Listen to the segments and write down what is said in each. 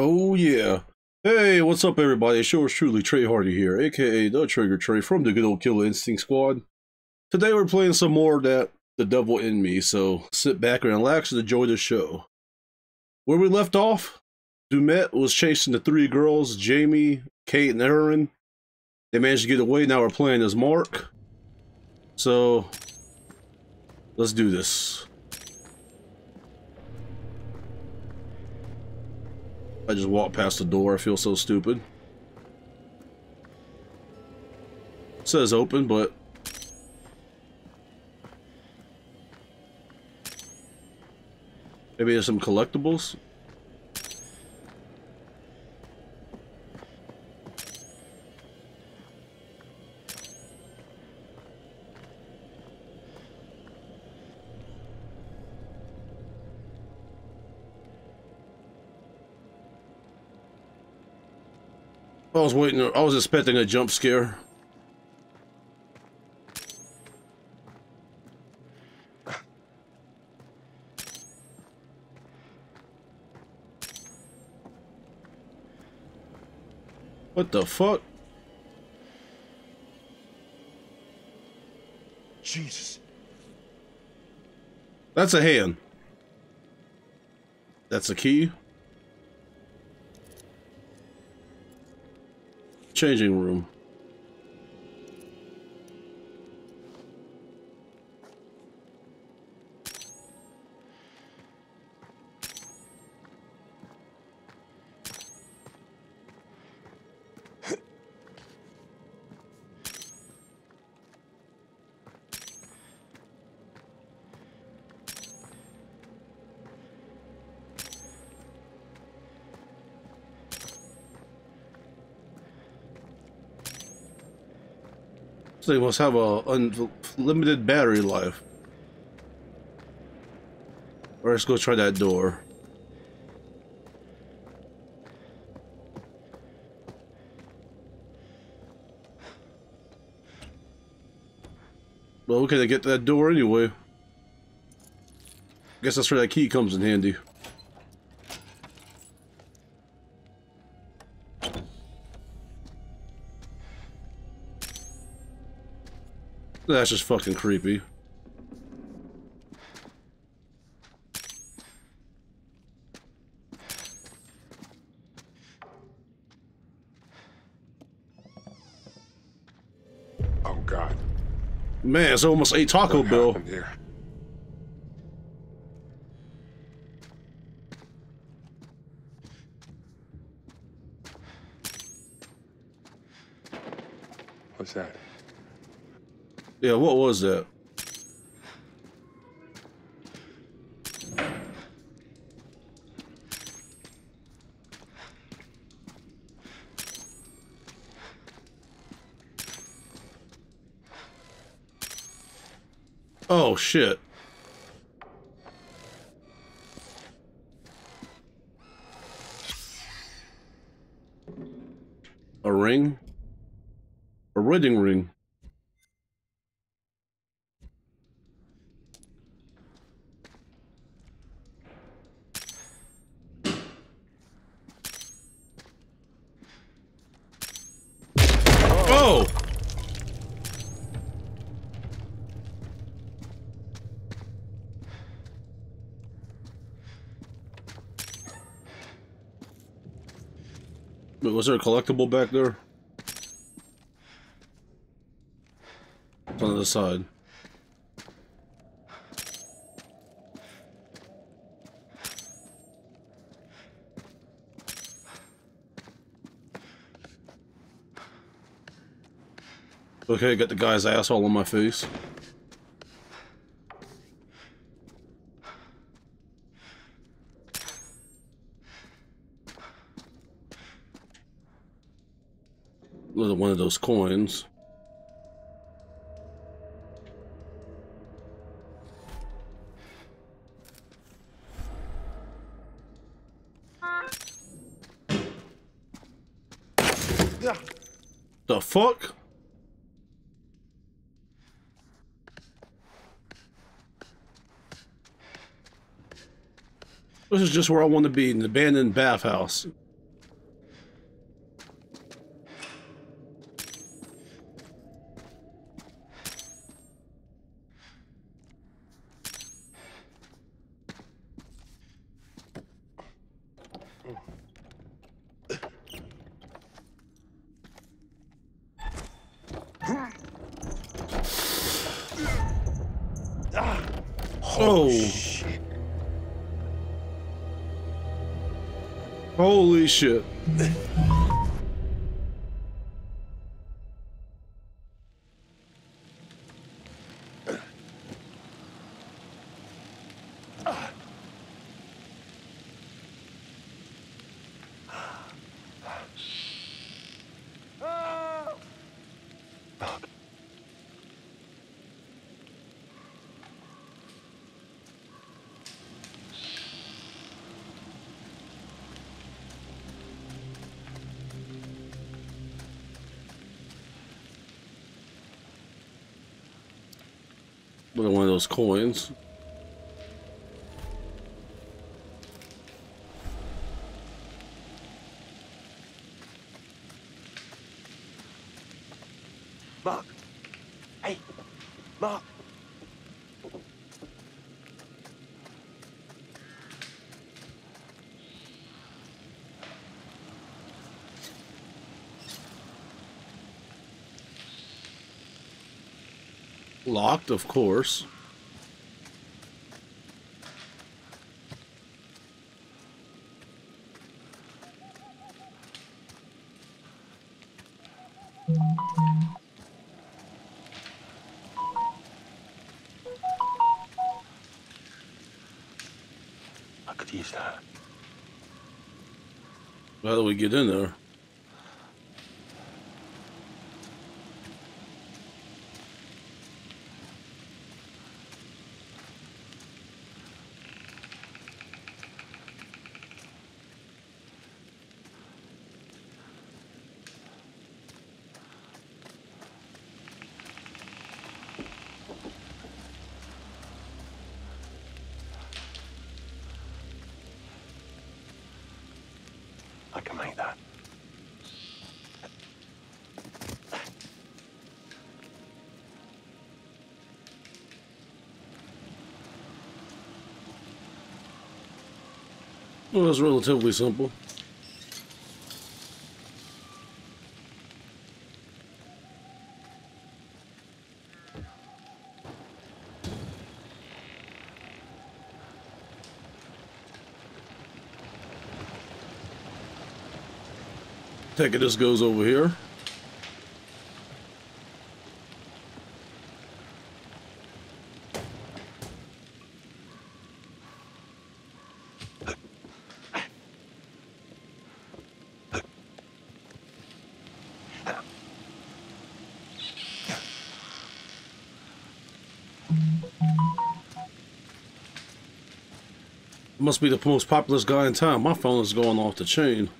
Oh yeah. Hey, what's up everybody? It's yours truly, Trey Hardy here, aka The Trigger Trey from the good old Killer Instinct Squad. Today we're playing some more of that The Devil in Me, so sit back and relax and enjoy the show. Where we left off, Du'Met was chasing the three girls, Jamie, Kate, and Erin. They managed to get away, now we're playing as Mark. So, let's do this. I just walked past the door. I feel so stupid. It says open, but... Maybe there's some collectibles? I was waiting, I was expecting a jump scare. What the fuck? Jesus. That's a hand. That's a key. Changing room. They must have a unlimited battery life. Or let's go try that door. Well, we can get to that door anyway. Guess that's where that key comes in handy. That's just fucking creepy. Oh God. Man, it's almost a Taco Bell. here? What's that? Yeah, what was that? Oh shit. A ring? A wedding ring. Oh! Wait, was there a collectible back there? It's on the side. Okay, got the guy's asshole on my face. Another one of those coins. The fuck? This is just where I want to be, the abandoned bathhouse. Oh, oh, Shit. holy shit. those coins. Mark. Hey, Mark. Locked, of course. Do we get in there? I can make that. Well, that's relatively simple. Take it, this goes over here. Must be the most popular guy in town. My phone is going off the chain.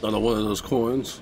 Another one of those coins.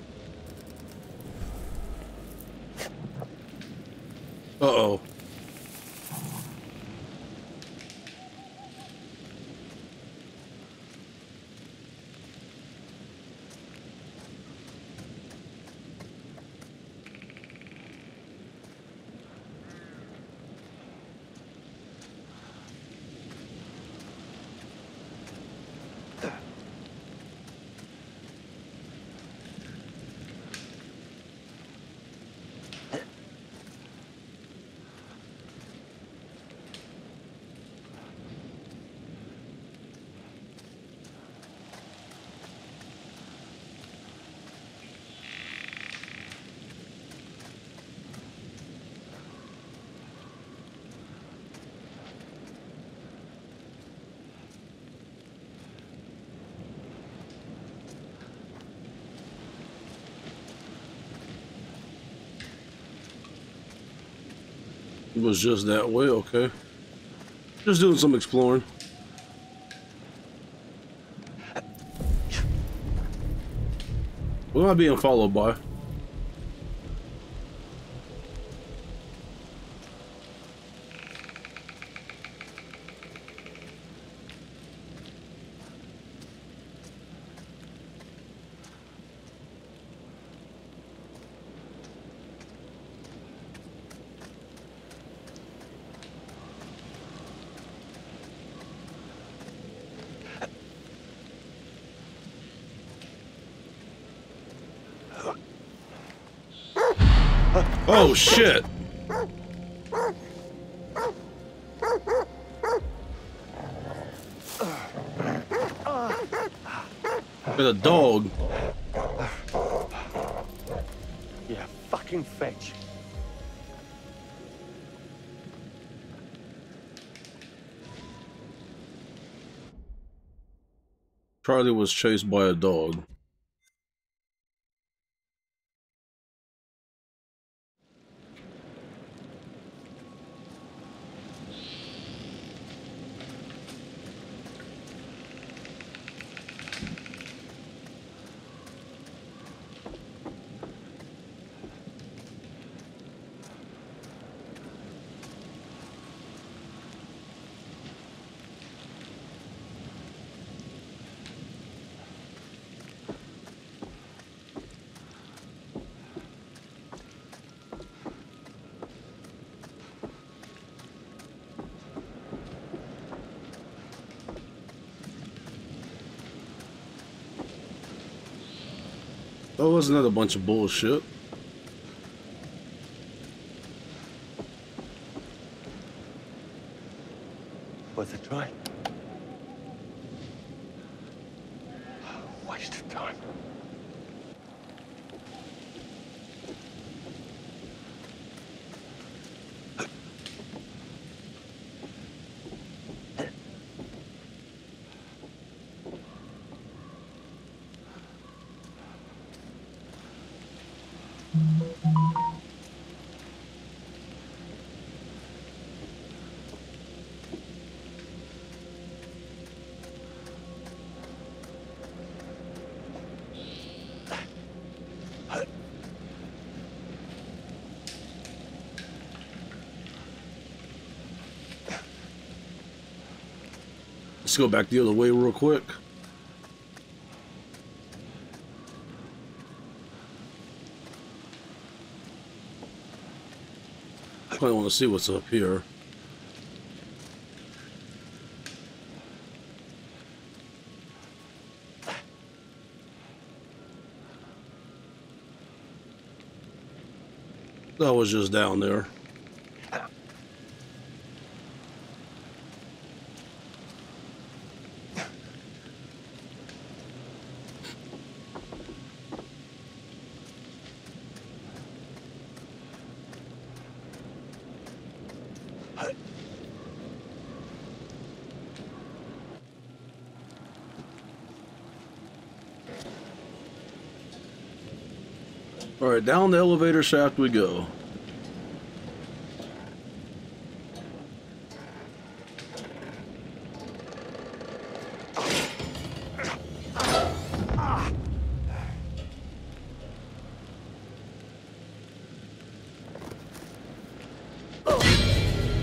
Was just that way, okay. Just doing some exploring. What am I being followed by? Oh shit! Got a dog. Yeah, fucking fetch. Charlie was chased by a dog. That was another bunch of bullshit. Worth a try. Let's go back the other way real quick. I want to see what's up here. That was just down there. Down the elevator shaft we go.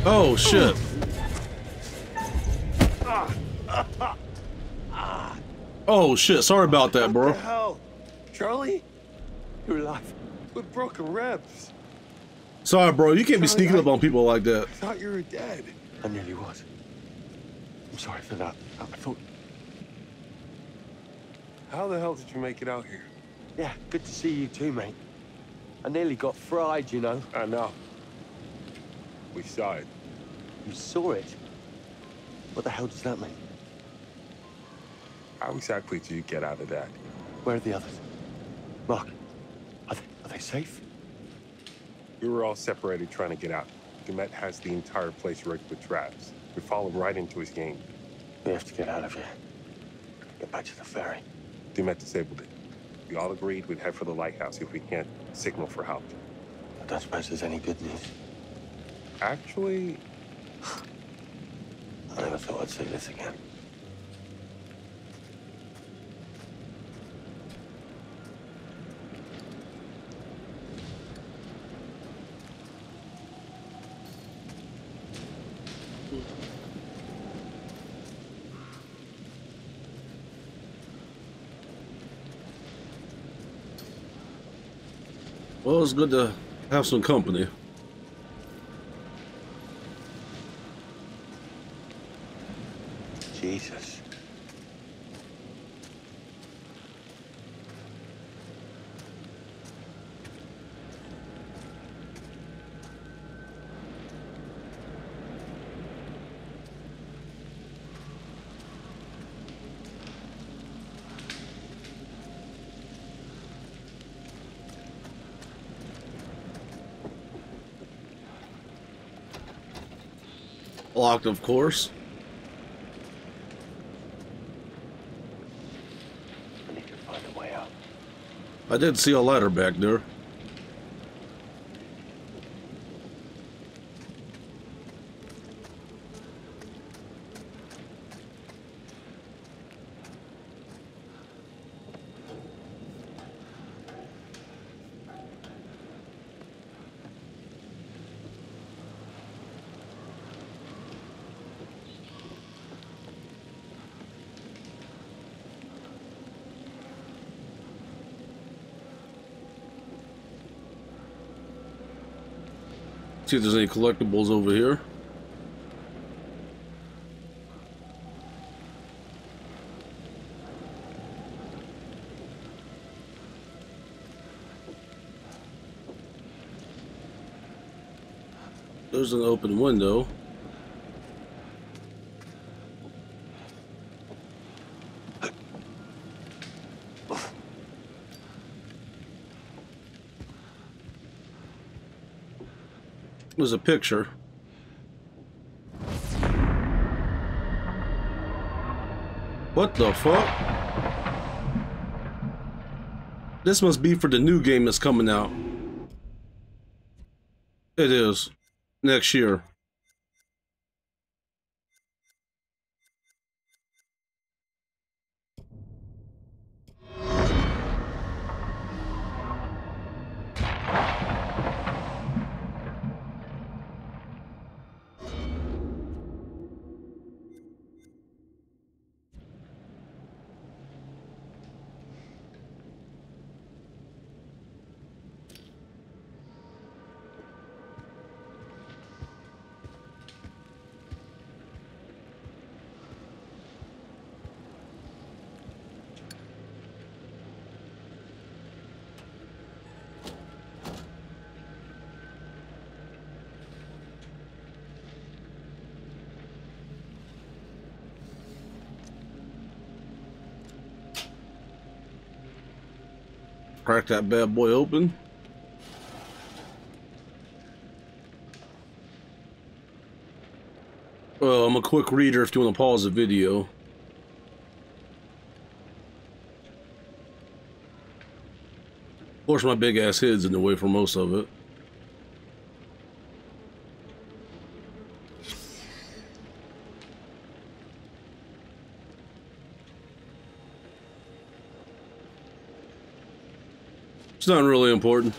Oh shit. Oh shit, sorry about that, bro. the hell? Charlie? You're alive. With broken ribs. Sorry, bro. You can't be sneaking up on people like that. I thought you were dead. I nearly was. I'm sorry for that. I I thought, How the hell did you make it out here? yeah, good to see you too, mate. I nearly got fried, you know. I know. We saw it. You saw it. What the hell does that mean? How exactly did you get out of that? Where are the others? Mark, are they, are they safe? We were all separated trying to get out. Du'Met has the entire place rigged with traps. We followed right into his game. We have to get out of here. Get back to the ferry. Du'Met disabled it. We all agreed we'd head for the lighthouse if we can't signal for help. I don't suppose there's any good news. Actually, I never thought I'd see this again. It's good to have some company. Jesus. Locked, of course. I need to find a way out. I did see a ladder back there. See if there's any collectibles over here. There's an open window. There's a picture. What the fuck? This must be for the new game that's coming out. It is. Next year. Crack that bad boy open. Well, I'm a quick reader if you want to pause the video. Of course, my big ass head's in the way for most of it. It's not really important.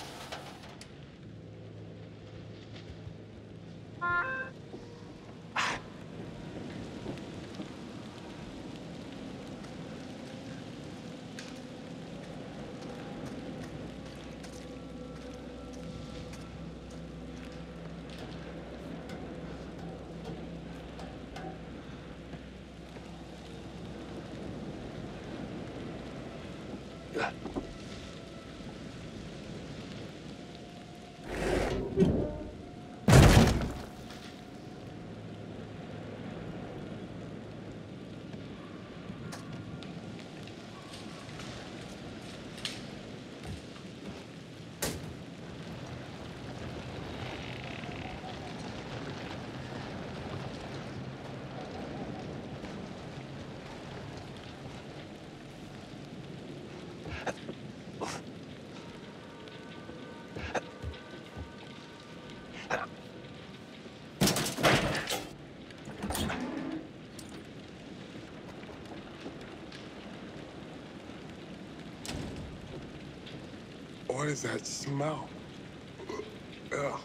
What is that smell? Ugh.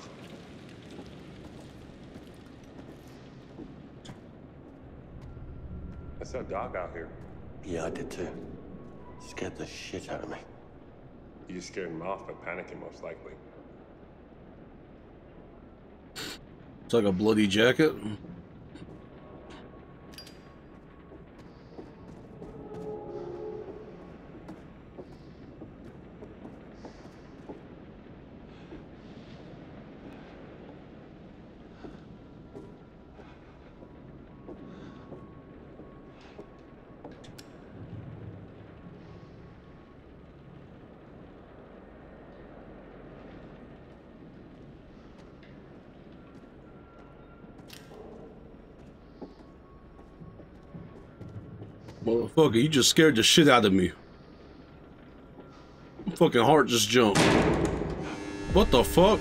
I saw a dog out here. Yeah, I did too. Scared the shit out of me. You scared him off by panicking, most likely. It's like a bloody jacket. Motherfucker, you just scared the shit out of me. My fucking heart just jumped. What the fuck?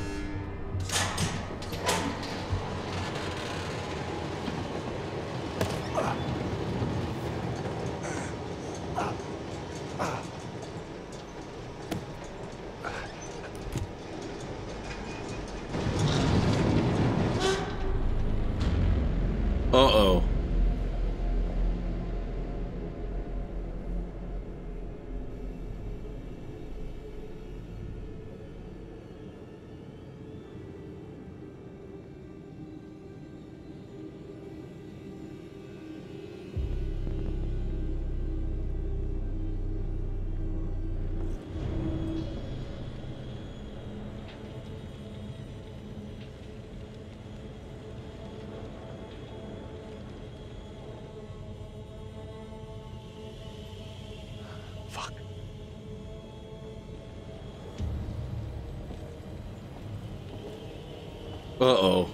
Uh-oh.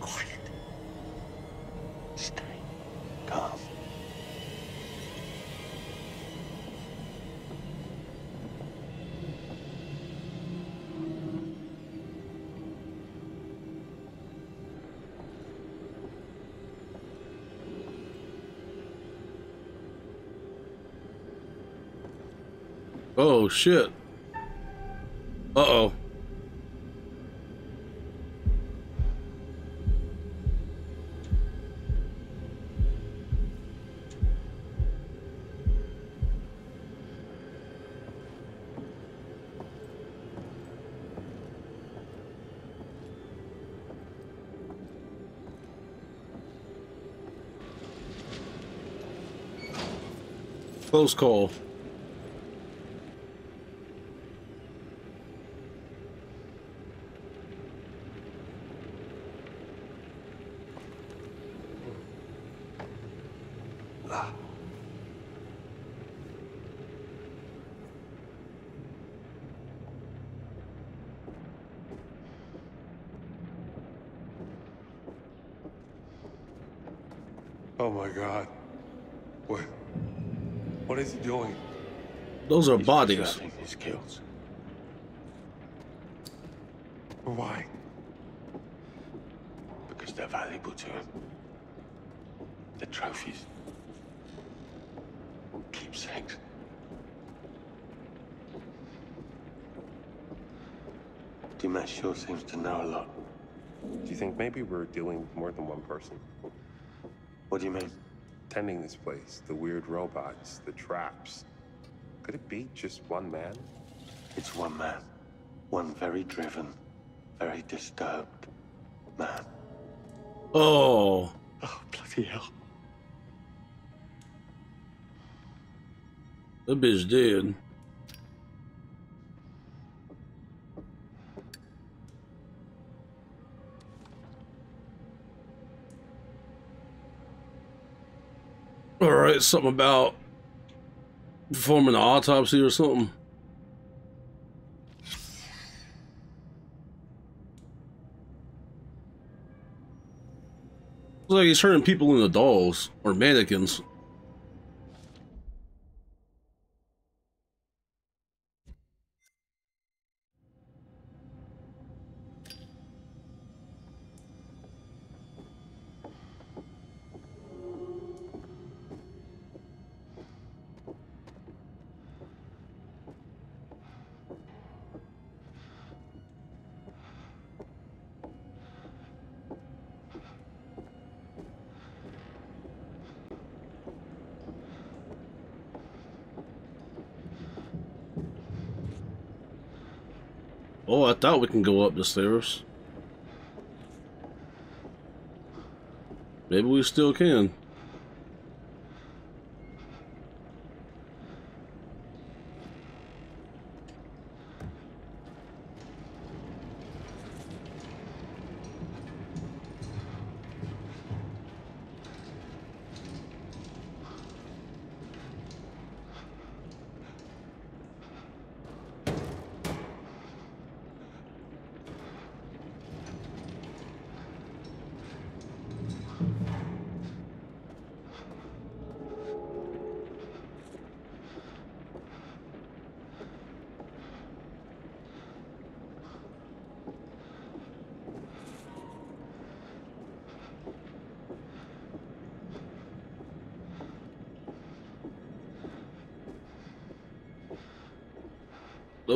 Quiet. Stay calm. Oh, shit. Uh-oh. Close call. Oh my god. What? What is he doing? Those are He's bodies. preserving his kills. Why? because they're valuable to him. The trophies. Keepsakes. Dimash sure seems to know a lot. Do you think maybe we're dealing with more than one person? What do you mean? Tending this place, the weird robots, the traps. Could it be just one man? It's one man. One very driven, very disturbed man. Oh. Oh, bloody hell. That bitch dead. Alright, something about performing an autopsy or something. Looks like he's turning people into dolls or mannequins. Oh, I thought we can go up the stairs. Maybe we still can.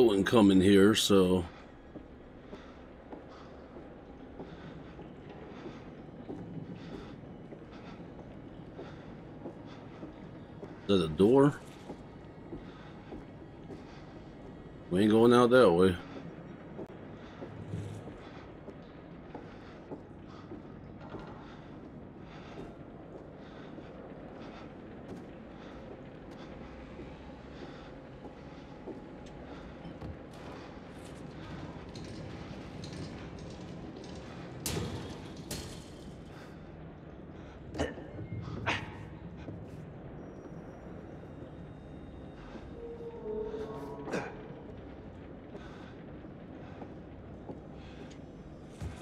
No one coming here, so Is that a door? We ain't going out that way.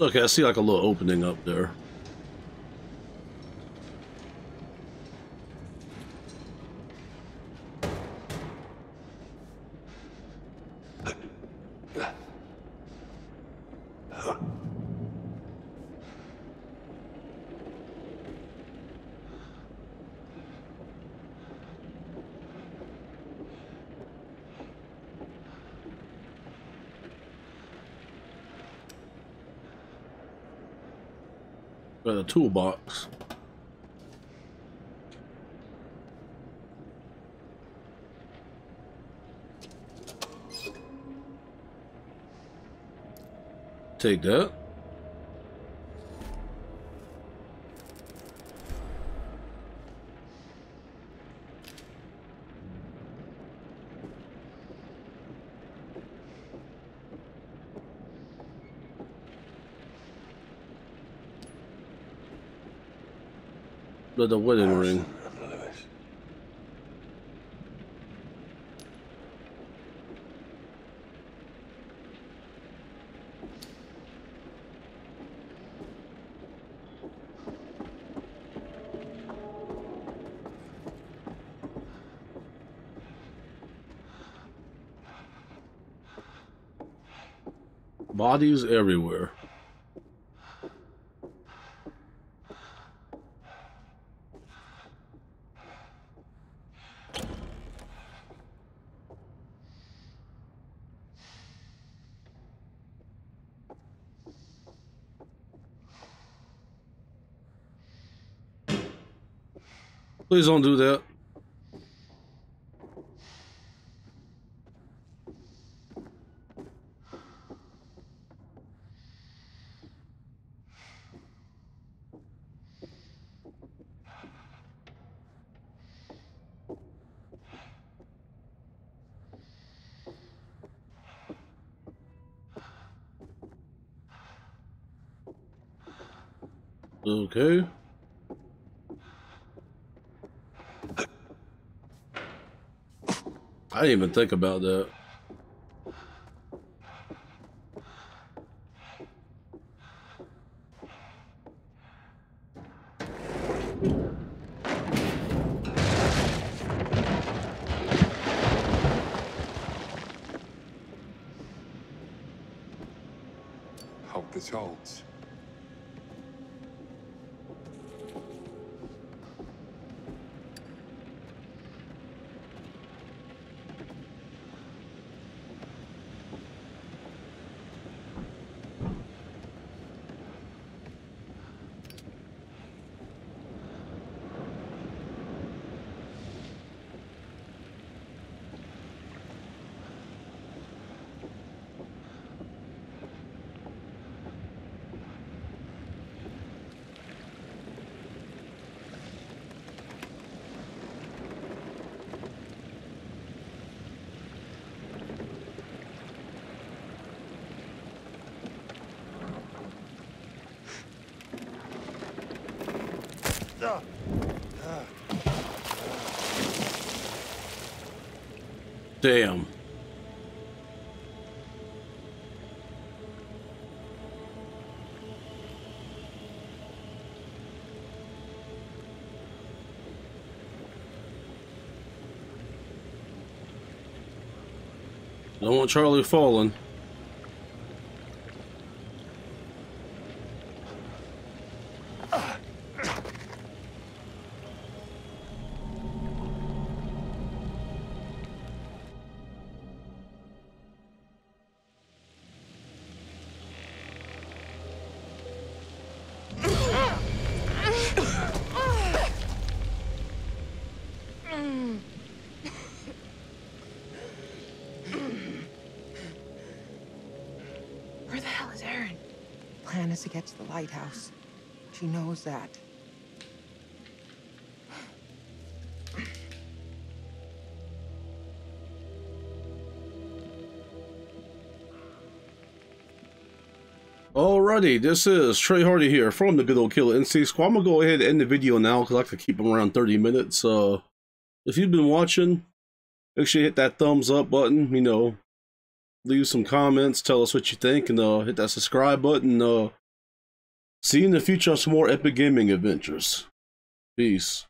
Okay, I see like a little opening up there. A toolbox. Take that. The, the wedding ring. Harrison and Lewis. Bodies everywhere. Please don't do that. Okay. I didn't even think about that. Damn. Don't want Charlie falling. Plan is to get to the lighthouse. She knows that. Alrighty, this is Trey Hardy here from the Good Old Killer Instinct Squad. I'm gonna go ahead and end the video now because I to keep them around 30 minutes. Uh, if you've been watching, make sure you hit that thumbs up button. You know, leave some comments, tell us what you think, and uh, hit that subscribe button. Uh, see you in the future on some more epic gaming adventures. Peace.